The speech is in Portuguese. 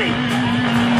parei.